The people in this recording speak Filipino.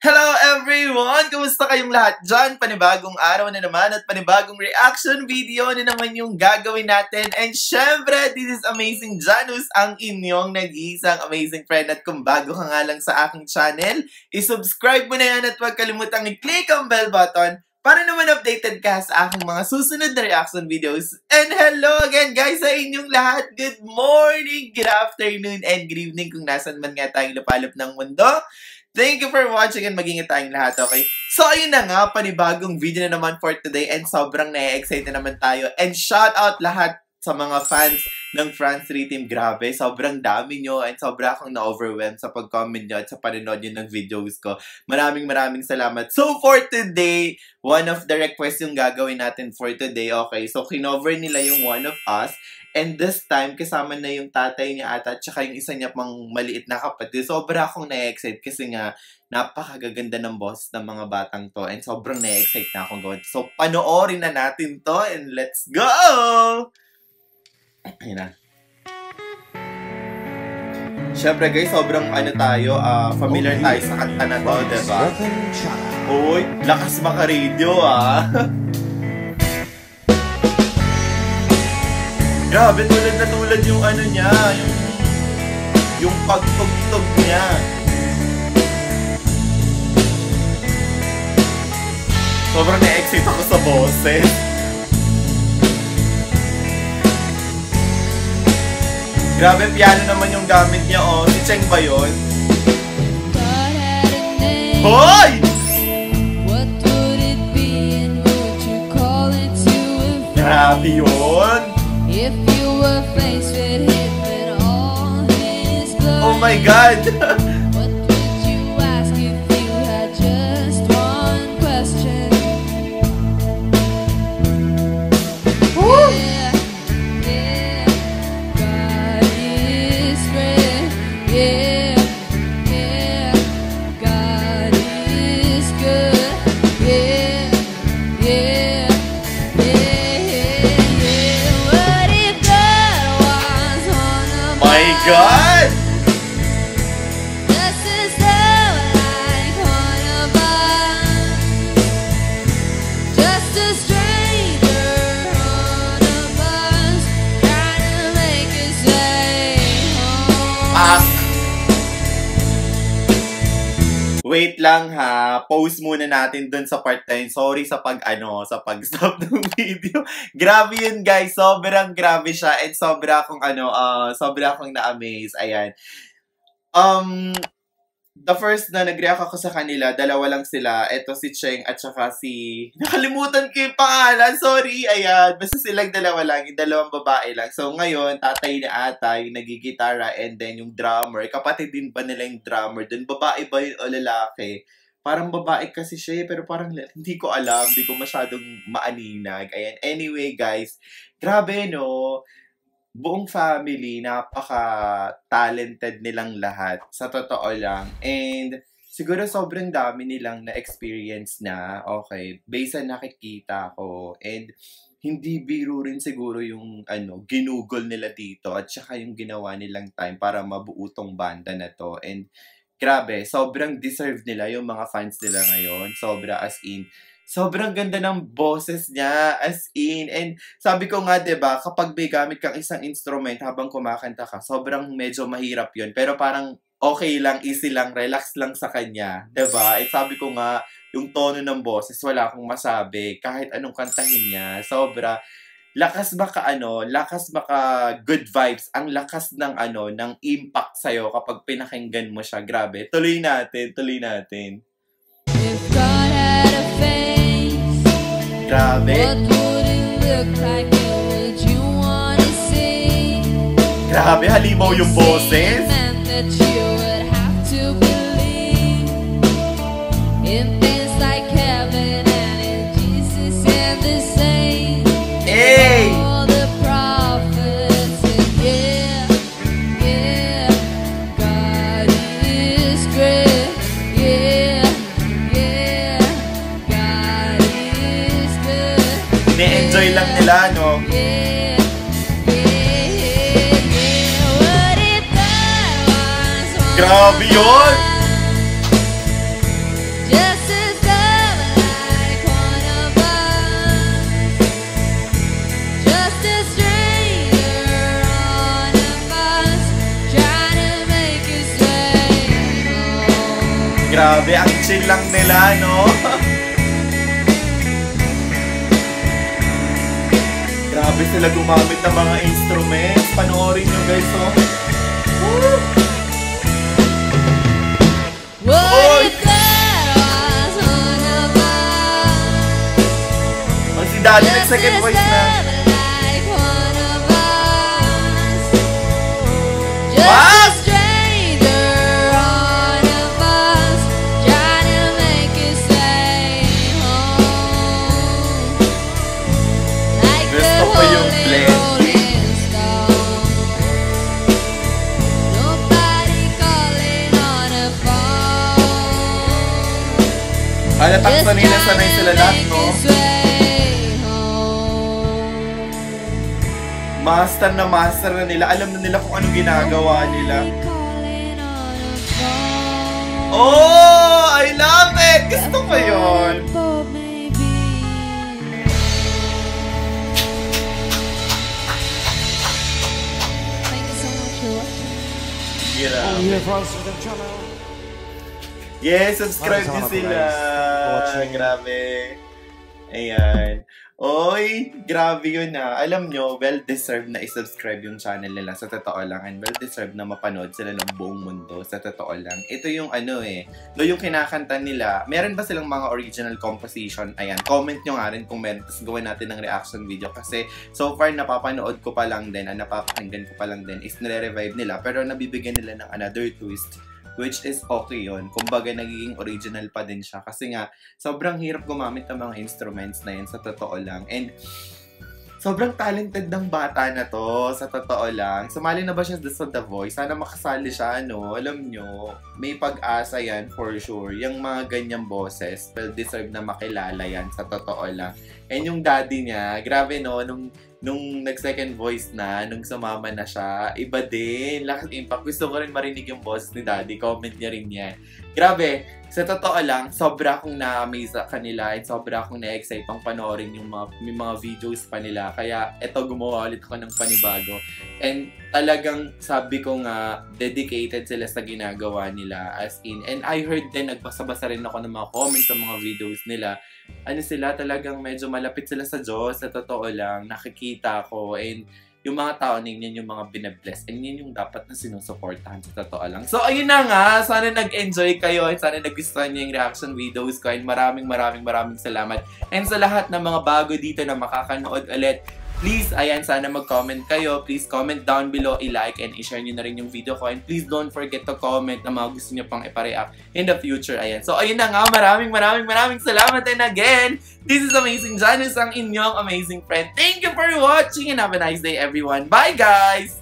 Hello everyone! Kumusta kayong lahat dyan? Panibagong araw na naman at panibagong reaction video na naman yung gagawin natin. And syempre, this is Amazing Janus, ang inyong nag-iisang amazing friend. At kung bago ka nga lang sa aking channel, isubscribe mo na yan at huwag kalimutang i-click ang bell button para naman updated ka sa aking mga susunod na reaction videos. And hello again guys sa inyong lahat. Good morning, good afternoon, and good evening kung nasan man nga tayong lapalop ng mundo. Thank you for watching and mag-ingat tayong lahat, okay? So, ayun na nga, panibagong video na naman for today and sobrang na-excite na naman tayo. And shout out lahat sa mga fans ng France 3 Team. Grabe, sobrang dami nyo and sobra akong na-overwhelm sa pag-comment nyo at sa panonood nyo ng videos ko. Maraming maraming salamat. So, for today, one of the requests yung gagawin natin for today, okay? So, kinover nila yung One of Us And this time, kasama na yung tatay niya ata at saka yung isa niya pang maliit na kapatid. Sobra akong na-excite kasi nga napakagaganda ng boss ng mga batang to and sobrang na-excite na akong gawin. So, panoorin na natin to and let's go! Ayun na. Siyempre guys, sobrang ano tayo, uh, familiar tayo sa kanta na to, diba? Uy, lakas maka-radio ah! Grabe, tulad na tulad yung ano niya, yung yung pagtugtog niya. Sobrang na-excite ako sa boses. Grabe, piano naman yung gamit niya, oh. Si Cheng ba yun? Hoy! Grabe yun! If you were faced with him and all his glory, Oh my God! Wait lang ha, post muna natin dun sa part 10. Sorry sa pag ano, sa pag-stop ng video. grabe yun guys, sobrang grabe siya and sobra akong ano, uh, sobra akong na-amaze. Ayan. Um, the first na nag-react ako sa kanila, dalawa lang sila. Ito si Cheng at saka si... Nakalimutan ko yung pangalan. Sorry. Ayan. Basta silang dalawa lang. Yung dalawang babae lang. So ngayon, tatay na ata yung nagigitara and then yung drummer. Kapatid din ba nila yung drummer? Then babae ba yun o lalaki? Parang babae kasi siya eh, pero parang hindi ko alam, hindi ko masyadong maaninag. Ayan. Anyway, guys, grabe no buong family, napaka-talented nilang lahat. Sa totoo lang. And siguro sobrang dami nilang na-experience na, okay, based sa nakikita ko. And hindi biro rin siguro yung ano, ginugol nila dito at saka yung ginawa nilang time para mabuo tong banda na to. And grabe, sobrang deserve nila yung mga fans nila ngayon. Sobra as in, sobrang ganda ng boses niya, as in. And sabi ko nga, ba diba, kapag may gamit kang isang instrument habang kumakanta ka, sobrang medyo mahirap yon Pero parang okay lang, easy lang, relax lang sa kanya. ba diba? At sabi ko nga, yung tono ng boses, wala akong masabi. Kahit anong kantahin niya, sobra lakas baka ano, lakas baka good vibes, ang lakas ng ano, ng impact sa'yo kapag pinakinggan mo siya. Grabe. Tuloy natin, tuloy natin. If God had a face, Grabe. Grabe, halimaw yung boses. Way home. Grabe, ang chill lang nila, no? Grabe sila gumamit ng mga instruments. Panoorin nyo guys, oh. What his way home. Like the Gusto ko yung blend. rolling stone. Nobody calling on a phone. Halatang Just sanay na sila lahat, no? Master na master na nila. Alam na nila kung ano ginagawa nila. Oh! I love it! Gusto ko yun! Grabe. Yes, subscribe salamat, sila. Grabe. Ayan. Oy, grabe yun na. Alam nyo, well-deserved na i-subscribe yung channel nila sa totoo lang. And well-deserved na mapanood sila ng buong mundo sa totoo lang. Ito yung ano eh, no, yung kinakanta nila. Meron ba silang mga original composition? Ayan, comment nyo nga rin kung meron. Tapos gawin natin ng reaction video. Kasi so far, napapanood ko pa lang din, ah, napapakinggan ko pa lang din, is nire-revive nila. Pero nabibigyan nila ng another twist which is okay yun. Kumbaga, nagiging original pa din siya. Kasi nga, sobrang hirap gumamit ng mga instruments na yun sa totoo lang. And, sobrang talented ng bata na to, sa totoo lang. Sumali na ba siya sa The Voice? Sana makasali siya, ano? Alam nyo, may pag-asa yan for sure. Yung mga ganyang boses, well deserve na makilala yan sa totoo lang. And yung daddy niya, grabe no, nung nung nag-second voice na, nung sumama na siya, iba din. Lakas impact. Gusto ko rin marinig yung boss ni Daddy. Comment niya rin yan. Grabe, sa totoo lang, sobra akong na-amaze sa kanila and sobra akong na-excite pang panoorin yung mga, yung mga videos pa nila. Kaya eto, gumawa ulit ako ng panibago. And talagang sabi ko nga, dedicated sila sa ginagawa nila as in. And I heard din, nagbasa-basa rin ako ng mga comments sa mga videos nila ano sila, talagang medyo malapit sila sa Diyos, sa totoo lang, nakikita ko, and yung mga tao ninyo yung mga binabless, and yun yung dapat na sinusuportahan sa totoo lang. So, ayun na nga, sana nag-enjoy kayo, and sana nagustuhan niyo yung reaction videos ko, and maraming maraming maraming salamat. And sa lahat ng mga bago dito na makakanood ulit, Please, ayan, sana mag-comment kayo. Please comment down below, i-like, and i-share nyo na rin yung video ko. And please don't forget to comment na mga gusto nyo pang ipareact in the future. Ayan. So, ayun na nga. Maraming, maraming, maraming salamat. And again, this is Amazing Janice, ang inyong amazing friend. Thank you for watching and have a nice day, everyone. Bye, guys!